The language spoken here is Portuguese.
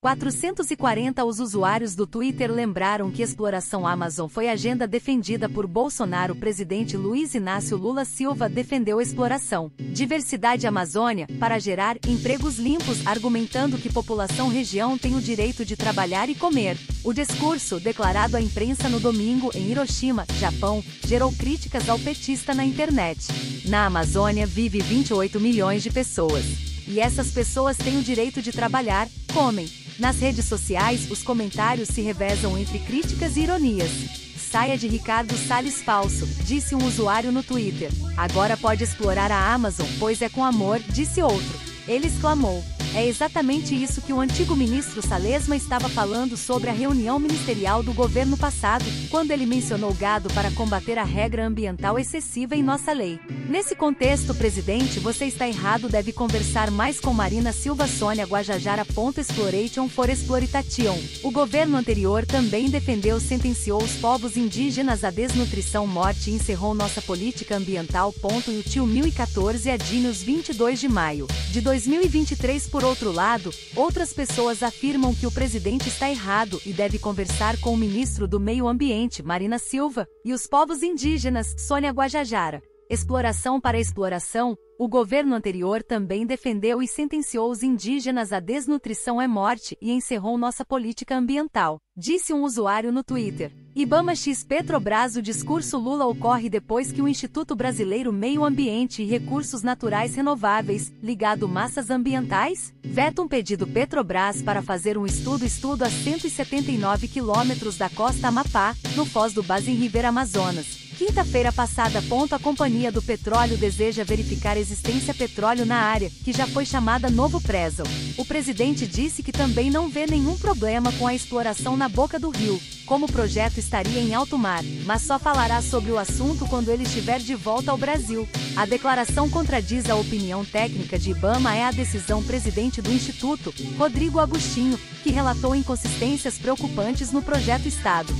440 Os usuários do Twitter lembraram que exploração Amazon foi agenda defendida por Bolsonaro. O presidente Luiz Inácio Lula Silva defendeu exploração. Diversidade Amazônia, para gerar empregos limpos, argumentando que população região tem o direito de trabalhar e comer. O discurso, declarado à imprensa no domingo em Hiroshima, Japão, gerou críticas ao petista na internet. Na Amazônia vive 28 milhões de pessoas. E essas pessoas têm o direito de trabalhar, comem, nas redes sociais, os comentários se revezam entre críticas e ironias. Saia de Ricardo Salles falso, disse um usuário no Twitter. Agora pode explorar a Amazon, pois é com amor, disse outro. Ele exclamou. É exatamente isso que o antigo ministro Salesma estava falando sobre a reunião ministerial do governo passado, quando ele mencionou gado para combater a regra ambiental excessiva em nossa lei. Nesse contexto, presidente, você está errado, deve conversar mais com Marina Silva Sônia Guajajara. Exploration for Exploitation. O governo anterior também defendeu sentenciou os povos indígenas à desnutrição morte e encerrou nossa política ambiental. E o tio 1014 adine 22 de maio de 2023 por outro lado, outras pessoas afirmam que o presidente está errado e deve conversar com o ministro do Meio Ambiente, Marina Silva, e os povos indígenas, Sônia Guajajara. Exploração para exploração, o governo anterior também defendeu e sentenciou os indígenas à desnutrição é morte e encerrou nossa política ambiental, disse um usuário no Twitter. Ibama X Petrobras O discurso Lula ocorre depois que o Instituto Brasileiro Meio Ambiente e Recursos Naturais Renováveis, ligado Massas Ambientais, veta um pedido Petrobras para fazer um estudo estudo a 179 quilômetros da costa Amapá, no Foz do Basin River Amazonas Quinta-feira passada, ponto, a Companhia do Petróleo deseja verificar existência petróleo na área, que já foi chamada Novo Presel. O presidente disse que também não vê nenhum problema com a exploração na boca do rio, como o projeto estaria em alto mar, mas só falará sobre o assunto quando ele estiver de volta ao Brasil. A declaração contradiz a opinião técnica de Ibama é a decisão presidente do Instituto, Rodrigo Agostinho, que relatou inconsistências preocupantes no projeto Estado.